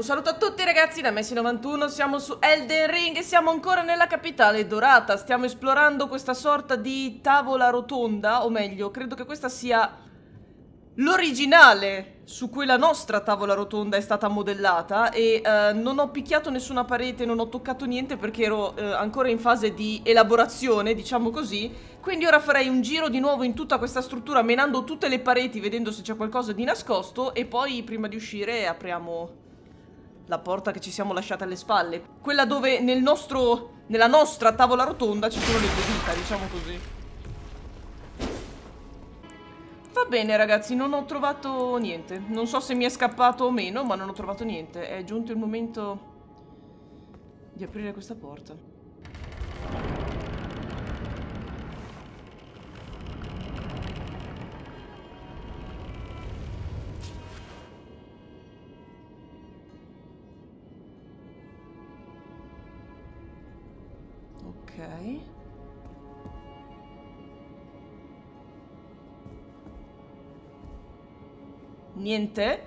Un saluto a tutti ragazzi da Messi91, siamo su Elden Ring e siamo ancora nella capitale dorata. Stiamo esplorando questa sorta di tavola rotonda, o meglio, credo che questa sia l'originale su cui la nostra tavola rotonda è stata modellata E eh, non ho picchiato nessuna parete, non ho toccato niente perché ero eh, ancora in fase di elaborazione, diciamo così Quindi ora farei un giro di nuovo in tutta questa struttura menando tutte le pareti vedendo se c'è qualcosa di nascosto E poi prima di uscire apriamo la porta che ci siamo lasciate alle spalle. Quella dove nel nostro, nella nostra tavola rotonda ci sono le due dita, diciamo così. Va bene ragazzi, non ho trovato niente. Non so se mi è scappato o meno, ma non ho trovato niente. È giunto il momento di aprire questa porta. Ok. Niente?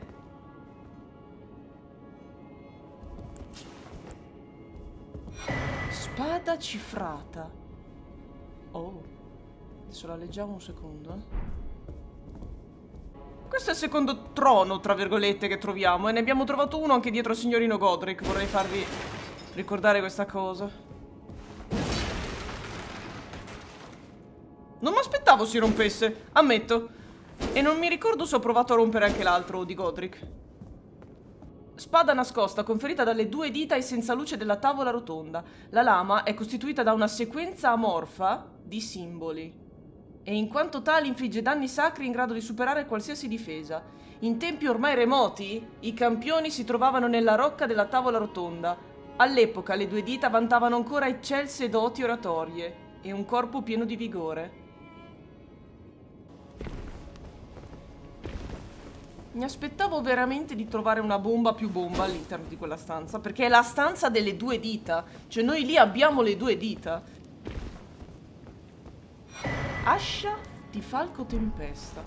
Spada cifrata. Oh. Adesso la leggiamo un secondo. eh. Questo è il secondo trono, tra virgolette, che troviamo. E ne abbiamo trovato uno anche dietro al signorino Godric. Vorrei farvi ricordare questa cosa. Non mi aspettavo si rompesse, ammetto. E non mi ricordo se ho provato a rompere anche l'altro di Godric. Spada nascosta, conferita dalle due dita e senza luce della tavola rotonda. La lama è costituita da una sequenza amorfa di simboli. E in quanto tali infligge danni sacri in grado di superare qualsiasi difesa. In tempi ormai remoti, i campioni si trovavano nella rocca della tavola rotonda. All'epoca le due dita vantavano ancora eccelse doti oratorie e un corpo pieno di vigore. Mi aspettavo veramente di trovare una bomba più bomba all'interno di quella stanza, perché è la stanza delle due dita. Cioè noi lì abbiamo le due dita. Ascia di falco tempesta.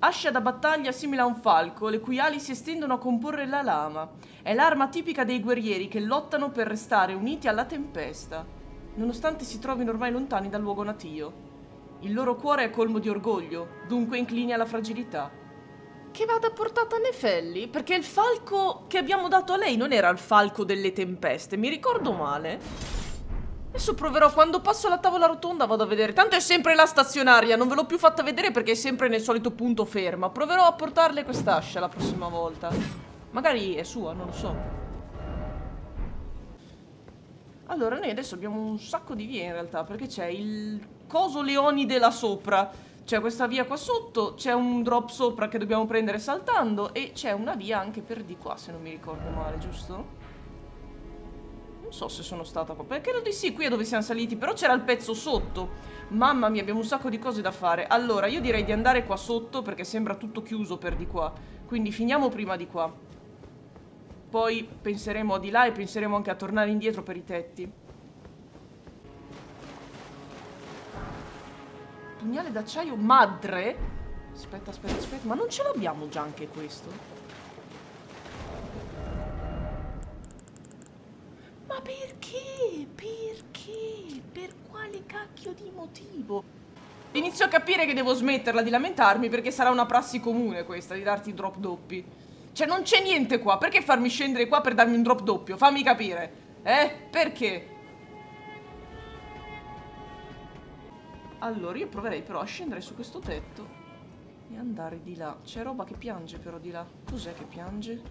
Ascia da battaglia simile a un falco, le cui ali si estendono a comporre la lama. È l'arma tipica dei guerrieri che lottano per restare uniti alla tempesta, nonostante si trovino ormai lontani dal luogo natio. Il loro cuore è colmo di orgoglio, dunque inclini alla fragilità. Che vada a portata Nefelli? Perché il falco che abbiamo dato a lei non era il falco delle tempeste, mi ricordo male. Adesso proverò, quando passo alla tavola rotonda vado a vedere. Tanto è sempre la stazionaria, non ve l'ho più fatta vedere perché è sempre nel solito punto ferma. Proverò a portarle quest'ascia la prossima volta. Magari è sua, non lo so. Allora, noi adesso abbiamo un sacco di vie in realtà, perché c'è il coso Leonide là sopra. C'è questa via qua sotto, c'è un drop sopra che dobbiamo prendere saltando e c'è una via anche per di qua, se non mi ricordo male, giusto? Non so se sono stata qua, perché credo di sì, qui è dove siamo saliti, però c'era il pezzo sotto. Mamma mia, abbiamo un sacco di cose da fare. Allora, io direi di andare qua sotto perché sembra tutto chiuso per di qua. Quindi finiamo prima di qua. Poi penseremo a di là e penseremo anche a tornare indietro per i tetti. Pugnale d'acciaio madre? Aspetta, aspetta, aspetta. Ma non ce l'abbiamo già anche questo? Ma perché? Perché? Per quale cacchio di motivo? Inizio a capire che devo smetterla di lamentarmi perché sarà una prassi comune questa, di darti drop doppi. Cioè non c'è niente qua, perché farmi scendere qua per darmi un drop doppio? Fammi capire. Eh? Perché? Allora, io proverei però a scendere su questo tetto e andare di là. C'è roba che piange però di là. Cos'è che piange?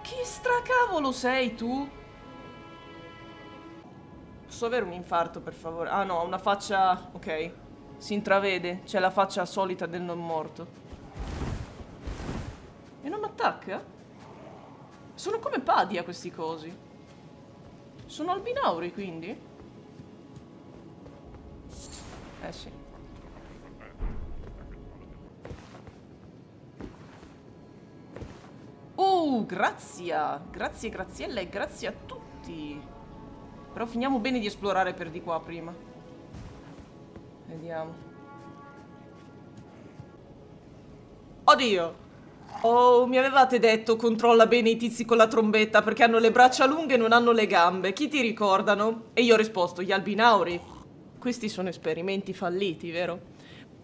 Chi stracavolo sei tu? Posso avere un infarto, per favore? Ah no, una faccia... Ok. Si intravede. C'è la faccia solita del non morto. E non mi attacca? Sono come Padia questi cosi. Sono albinauri, quindi? Eh sì. Oh, grazie. Grazie, graziella e grazie a tutti. Però finiamo bene di esplorare per di qua prima. Vediamo. Oddio. Oh, mi avevate detto controlla bene i tizi con la trombetta perché hanno le braccia lunghe e non hanno le gambe. Chi ti ricordano? E io ho risposto, gli albinauri. Questi sono esperimenti falliti, vero?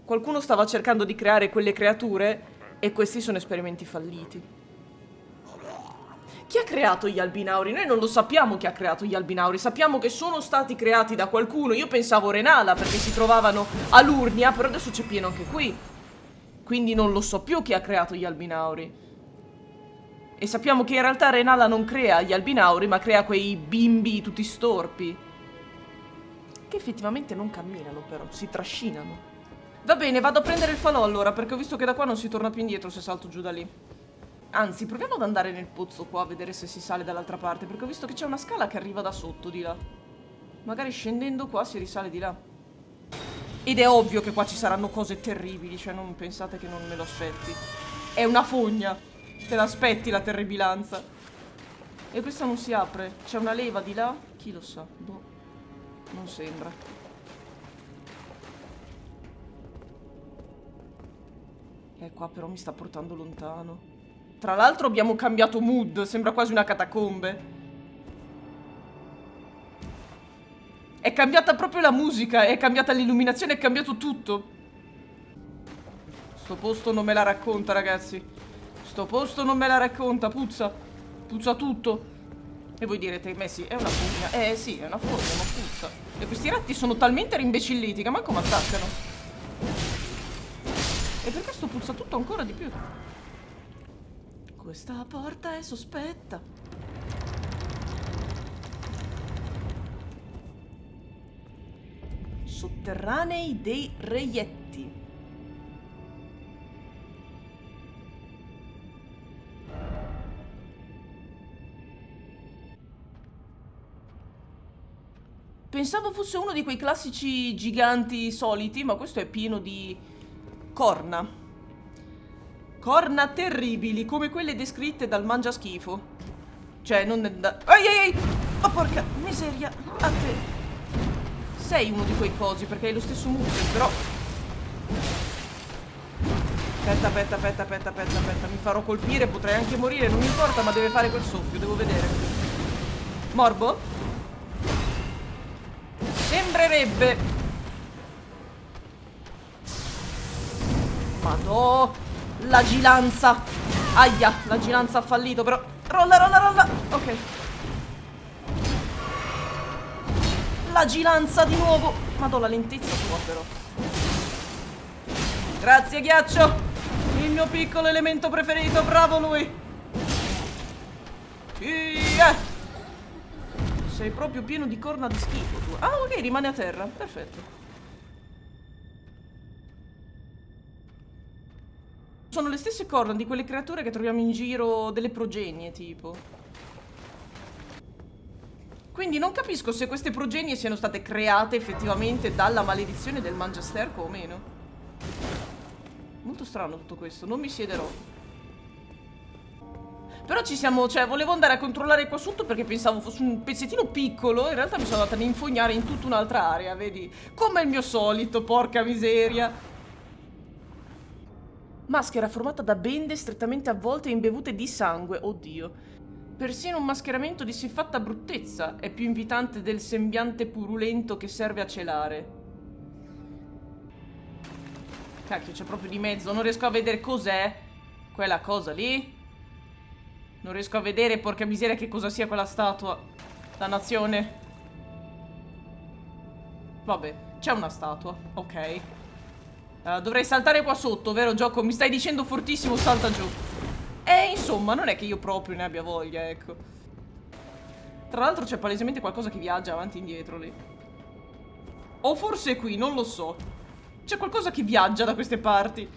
Qualcuno stava cercando di creare quelle creature e questi sono esperimenti falliti. Chi ha creato gli albinauri? Noi non lo sappiamo chi ha creato gli albinauri, sappiamo che sono stati creati da qualcuno. Io pensavo Renala perché si trovavano a Lurnia, però adesso c'è pieno anche qui. Quindi non lo so più chi ha creato gli albinauri. E sappiamo che in realtà Renala non crea gli albinauri, ma crea quei bimbi tutti storpi. Che effettivamente non camminano però, si trascinano. Va bene, vado a prendere il falò allora, perché ho visto che da qua non si torna più indietro se salto giù da lì. Anzi, proviamo ad andare nel pozzo qua a vedere se si sale dall'altra parte, perché ho visto che c'è una scala che arriva da sotto di là. Magari scendendo qua si risale di là. Ed è ovvio che qua ci saranno cose terribili, cioè non pensate che non me lo aspetti. È una fogna. Te l'aspetti la terribilanza. E questa non si apre. C'è una leva di là? Chi lo sa? Boh. Non sembra. E qua però mi sta portando lontano. Tra l'altro abbiamo cambiato mood, sembra quasi una catacombe. È cambiata proprio la musica, è cambiata l'illuminazione, è cambiato tutto. Sto posto non me la racconta, ragazzi. Sto posto non me la racconta, puzza. Puzza tutto. E voi direte, beh sì, è una fogna. Eh sì, è una fogna, ma puzza. E questi ratti sono talmente rimbecilliti che manco mi attaccano. E per questo puzza tutto ancora di più. Questa porta è sospetta. Sotterranei dei reietti. Pensavo fosse uno di quei classici giganti soliti, ma questo è pieno di corna. Corna terribili, come quelle descritte dal mangiaschifo. Cioè, non da... Ehi, ehi, ehi! Oh, porca miseria! A te! Sei uno di quei cosi, perché hai lo stesso muscolo, però... Aspetta, aspetta, aspetta, aspetta, aspetta, aspetta. Mi farò colpire, potrei anche morire, non mi importa, ma deve fare quel soffio, devo vedere. Morbo? Sembrerebbe. Madò. La gilanza. Aia, la gilanza ha fallito, però. Rolla, rolla, rolla. Ok. La gilanza di nuovo. Madò, la lentezza tua, però. Grazie, ghiaccio. Il mio piccolo elemento preferito. Bravo lui. Yeah. Sei proprio pieno di corna di schifo tu. Ah, ok, rimane a terra. Perfetto. Sono le stesse corna di quelle creature che troviamo in giro, delle progenie, tipo. Quindi non capisco se queste progenie siano state create effettivamente dalla maledizione del mangiasterco o meno. Molto strano tutto questo, non mi siederò. Però ci siamo, cioè, volevo andare a controllare qua sotto perché pensavo fosse un pezzettino piccolo. In realtà mi sono andata ad infognare in tutta un'altra area, vedi? Come il mio solito, porca miseria. Maschera formata da bende strettamente avvolte e imbevute di sangue. Oddio. Persino un mascheramento di siffatta bruttezza è più invitante del sembiante purulento che serve a celare. Cacchio, c'è proprio di mezzo. Non riesco a vedere cos'è quella cosa lì. Non riesco a vedere, porca miseria, che cosa sia quella statua. La nazione. Vabbè, c'è una statua. Ok. Uh, dovrei saltare qua sotto, vero gioco? Mi stai dicendo fortissimo salta giù. E insomma, non è che io proprio ne abbia voglia, ecco. Tra l'altro c'è palesemente qualcosa che viaggia avanti e indietro lì. O forse qui, non lo so. C'è qualcosa che viaggia da queste parti.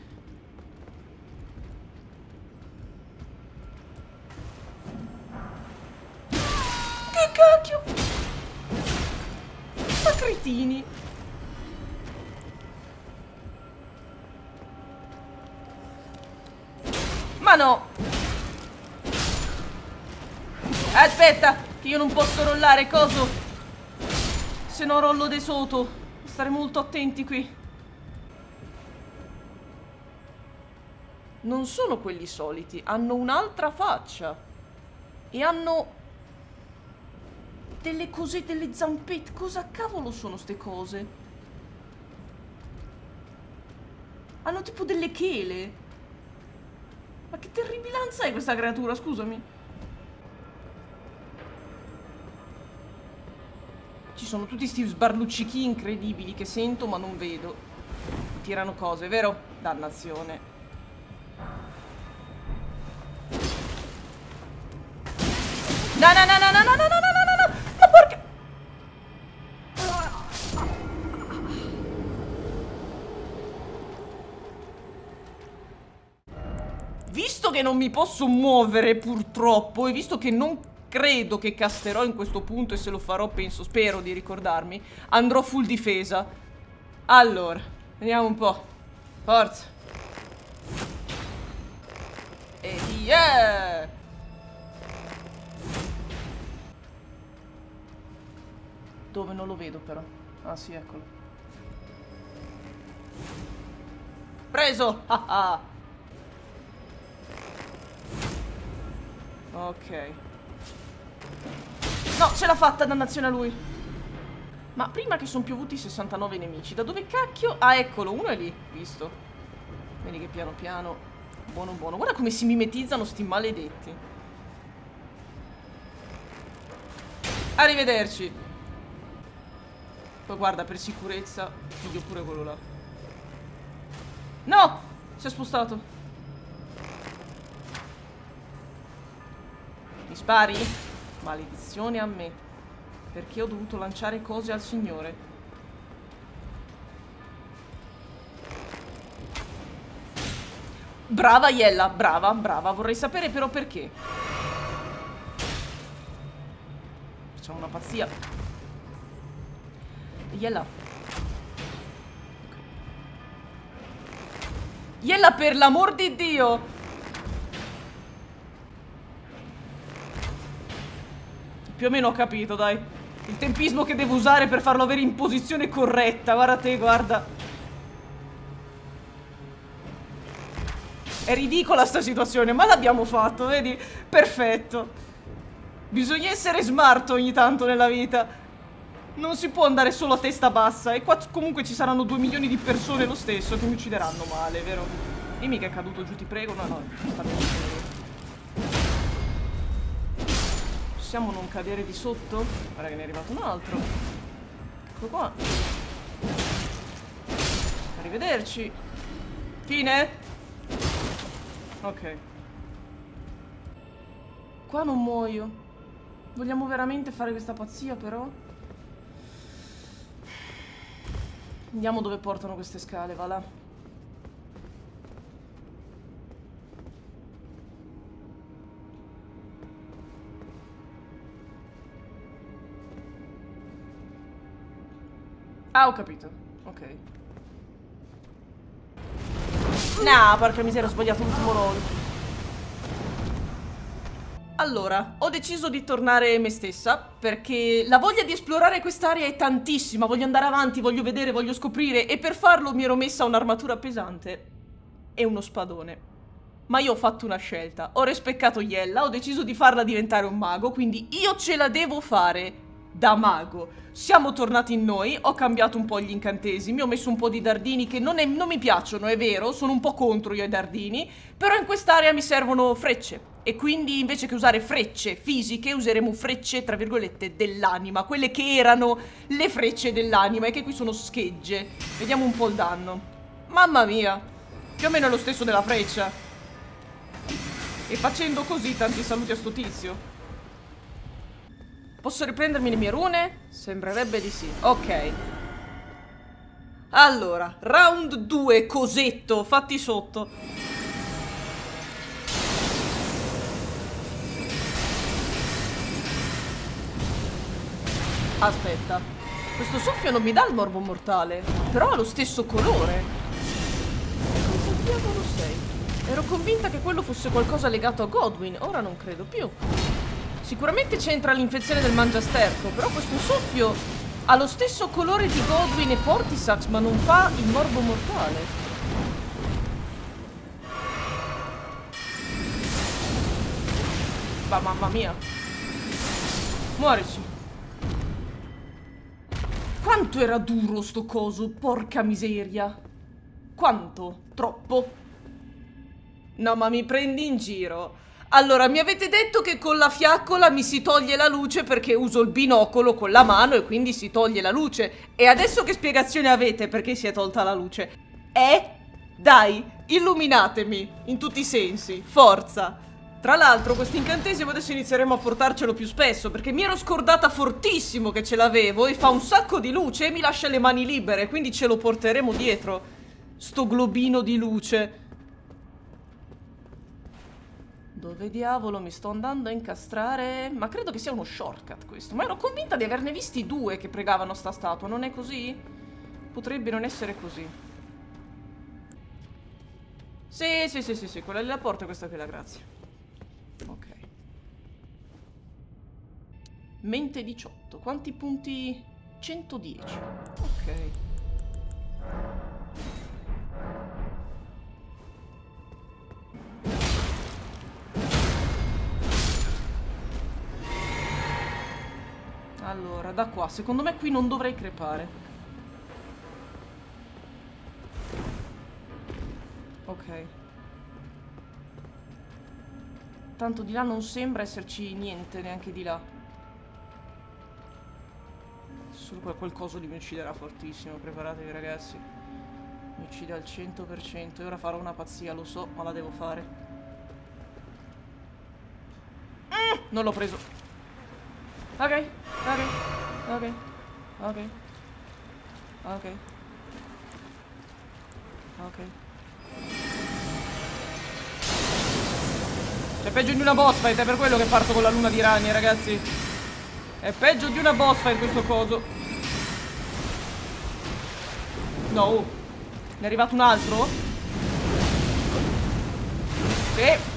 Che cacchio! Ma cretini! No! Aspetta, che io non posso rollare, coso. Se no rollo de sotto. Stare molto attenti qui. Non sono quelli soliti, hanno un'altra faccia. E hanno delle cose, delle zampette. Cosa cavolo sono ste cose? Hanno tipo delle chele. Ma che terribilanza è questa creatura, scusami. Ci sono tutti questi sbarluccichi incredibili che sento ma non vedo. Tirano cose, vero? Dannazione. No, no, no, no! Visto che non mi posso muovere purtroppo e visto che non credo che casterò in questo punto e se lo farò penso, spero di ricordarmi, andrò full difesa. Allora, vediamo un po'. Forza. E yeah! Dove non lo vedo però. Ah sì, eccolo. Preso! Ah ah! Ok. No, ce l'ha fatta, dannazione a lui. Ma prima che sono piovuti 69 nemici, da dove cacchio... Ah, eccolo, uno è lì, visto. Vedi che piano piano... Buono buono. Guarda come si mimetizzano sti maledetti. Arrivederci. Poi guarda, per sicurezza, piglio pure quello là. No! Si è spostato. Spari? Maledizione a me. Perché ho dovuto lanciare cose al signore. Brava Iella, brava, brava. Vorrei sapere però perché. Facciamo una pazzia. Iella. Iella, per l'amor di Dio! Più o meno ho capito, dai. Il tempismo che devo usare per farlo avere in posizione corretta. Guarda te, guarda. È ridicola sta situazione, ma l'abbiamo fatto, vedi? Perfetto. Bisogna essere smart ogni tanto nella vita. Non si può andare solo a testa bassa. E qua comunque ci saranno due milioni di persone lo stesso che mi uccideranno male, vero? Dimmi che è caduto giù, ti prego. No, no. Possiamo non cadere di sotto? Guarda che ne è arrivato un altro. Ecco qua. Arrivederci. Fine? Ok. Qua non muoio. Vogliamo veramente fare questa pazzia però? Andiamo dove portano queste scale, va là. Ah, ho capito. Ok. No, porca miseria, ho sbagliato l'ultimo roll. Allora, ho deciso di tornare me stessa perché la voglia di esplorare quest'area è tantissima, voglio andare avanti, voglio vedere, voglio scoprire e per farlo mi ero messa un'armatura pesante e uno spadone. Ma io ho fatto una scelta, ho respeccato Iella, ho deciso di farla diventare un mago, quindi io ce la devo fare da mago. Siamo tornati in noi, ho cambiato un po' gli incantesimi, ho messo un po' di dardini che non, è, non mi piacciono, è vero, sono un po' contro io ai dardini, però in quest'area mi servono frecce. E quindi invece che usare frecce fisiche useremo frecce, tra virgolette, dell'anima, quelle che erano le frecce dell'anima e che qui sono schegge. Vediamo un po' il danno. Mamma mia, più o meno è lo stesso della freccia. E facendo così tanti saluti a sto tizio. Posso riprendermi le mie rune? Sembrerebbe di sì. Ok. Allora, round 2, cosetto, fatti sotto. Aspetta. Questo soffio non mi dà il morbo mortale, però ha lo stesso colore. Cosa diavolo sei? Ero convinta che quello fosse qualcosa legato a Godwin, ora non credo più. Sicuramente c'entra l'infezione del mangiasterco, però questo soffio ha lo stesso colore di Godwin e Fortisax, ma non fa il morbo mortale. Ma mamma mia. Muorici. Quanto era duro sto coso, porca miseria. Quanto? Troppo? No, ma mi prendi in giro. Allora, mi avete detto che con la fiaccola mi si toglie la luce perché uso il binocolo con la mano e quindi si toglie la luce. E adesso che spiegazione avete perché si è tolta la luce? Eh? Dai, illuminatemi, in tutti i sensi, forza. Tra l'altro, questo incantesimo adesso inizieremo a portarcelo più spesso perché mi ero scordata fortissimo che ce l'avevo e fa un sacco di luce e mi lascia le mani libere, quindi ce lo porteremo dietro. Sto globino di luce. Dove diavolo mi sto andando a incastrare? Ma credo che sia uno shortcut questo. Ma ero convinta di averne visti due che pregavano sta statua, non è così? Potrebbe non essere così. Sì, sì, sì, sì, sì, quella della porta e questa qui la grazia. Ok. Mente 18. Quanti punti? 110. Ok. Allora, da qua. Secondo me qui non dovrei crepare. Ok. Tanto di là non sembra esserci niente neanche di là. Solo quel qualcosa mi ucciderà fortissimo, preparatevi ragazzi. Mi uccide al 100% e ora farò una pazzia, lo so, ma la devo fare. Mm, non l'ho preso. Ok, ok, ok, ok, ok, ok. È peggio di una boss fight, è per quello che parto con la luna di ragni, ragazzi. È peggio di una boss fight questo coso. No. oh. Ne è arrivato un altro? Sì.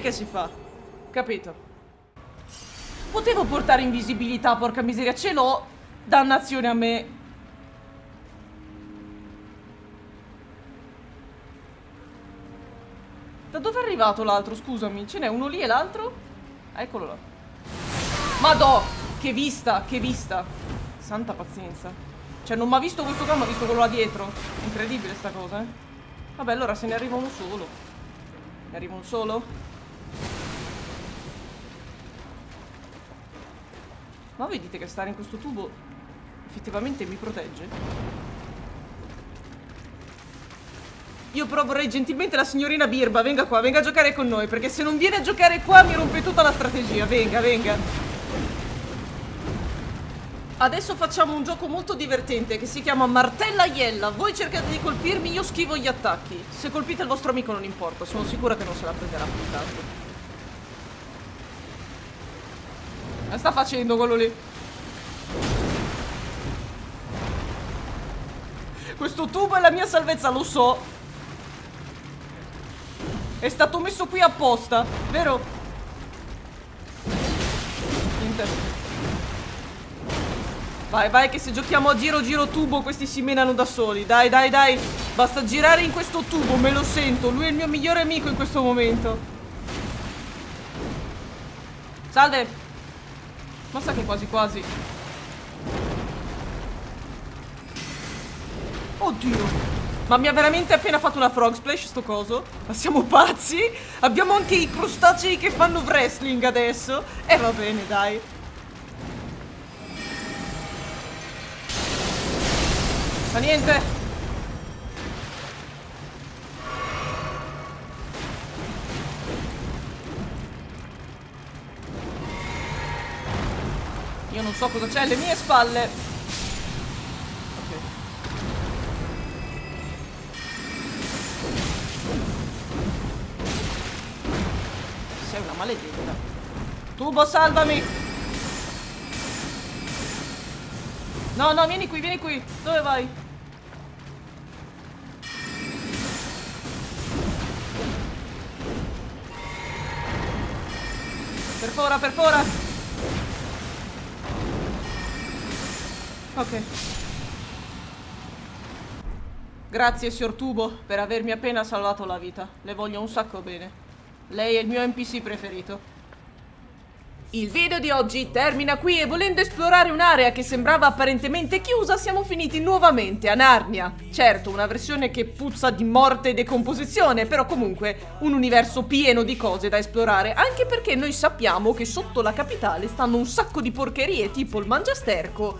Che si fa. Capito. Potevo portare invisibilità, porca miseria, ce l'ho. Dannazione a me. Da dove è arrivato l'altro? Scusami, ce n'è uno lì e l'altro? Eccolo là. Madò, che vista, che vista. Santa pazienza. Cioè, non mi ha visto questo qua, ma ha visto quello là dietro. Incredibile sta cosa, eh. Vabbè, allora se ne arriva uno solo. Ne arriva un solo? Ma vedete che stare in questo tubo effettivamente mi protegge? Io però vorrei gentilmente la signorina Birba, venga qua, venga a giocare con noi, perché se non viene a giocare qua mi rompe tutta la strategia. Venga, venga. Adesso facciamo un gioco molto divertente che si chiama Martella Iella. Voi cercate di colpirmi, io schivo gli attacchi. Se colpite il vostro amico non importa, sono sicura che non se la prenderà più tanto. Ma sta facendo quello lì? Questo tubo è la mia salvezza, lo so. È stato messo qui apposta, vero? Niente. Vai, vai, che se giochiamo a giro giro tubo questi si menano da soli. Dai, dai, dai. Basta girare in questo tubo, me lo sento. Lui è il mio migliore amico in questo momento. Salve. Ma sa che quasi quasi. Oddio. Ma mi ha veramente appena fatto una frog splash sto coso? Ma siamo pazzi? Abbiamo anche i crostacei che fanno wrestling adesso? E va bene, dai. Fa niente. so cosa c'è alle mie spalle. Okay. Sei una maledetta. Tubo salvami. No no vieni qui vieni qui. Dove vai? Perfora perfora Ok. Grazie, signor Tubo, per avermi appena salvato la vita. Le voglio un sacco bene. Lei è il mio NPC preferito. Il video di oggi termina qui e volendo esplorare un'area che sembrava apparentemente chiusa siamo finiti nuovamente a Narnia. Certo, una versione che puzza di morte e decomposizione, però comunque un universo pieno di cose da esplorare, anche perché noi sappiamo che sotto la capitale stanno un sacco di porcherie tipo il mangiasterco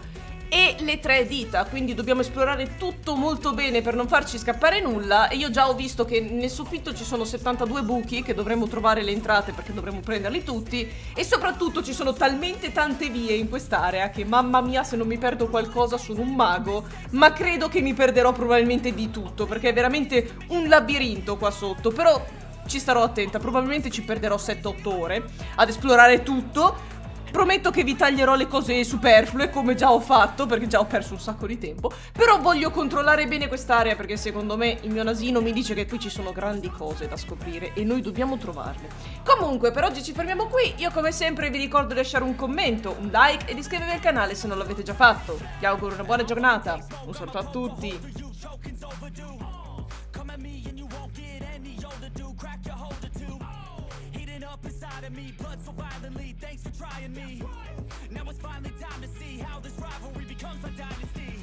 e le tre dita, quindi dobbiamo esplorare tutto molto bene per non farci scappare nulla. E io già ho visto che nel soffitto ci sono 72 buchi che dovremmo trovare le entrate perché dovremmo prenderli tutti. E soprattutto ci sono talmente tante vie in quest'area che mamma mia se non mi perdo qualcosa sono un mago, ma credo che mi perderò probabilmente di tutto perché è veramente un labirinto qua sotto, però ci starò attenta, probabilmente ci perderò 7-8 ore ad esplorare tutto Prometto che vi taglierò le cose superflue come già ho fatto perché già ho perso un sacco di tempo. Però voglio controllare bene quest'area perché secondo me il mio nasino mi dice che qui ci sono grandi cose da scoprire e noi dobbiamo trovarle. Comunque per oggi ci fermiamo qui. Io come sempre vi ricordo di lasciare un commento, un like e di iscrivervi al canale se non l'avete già fatto. Vi auguro una buona giornata. Un saluto a tutti of me Blood so violently, thanks for trying me. Now it's finally time to see How this rivalry becomes a dynasty.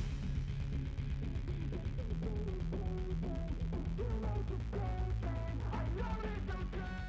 I know it's this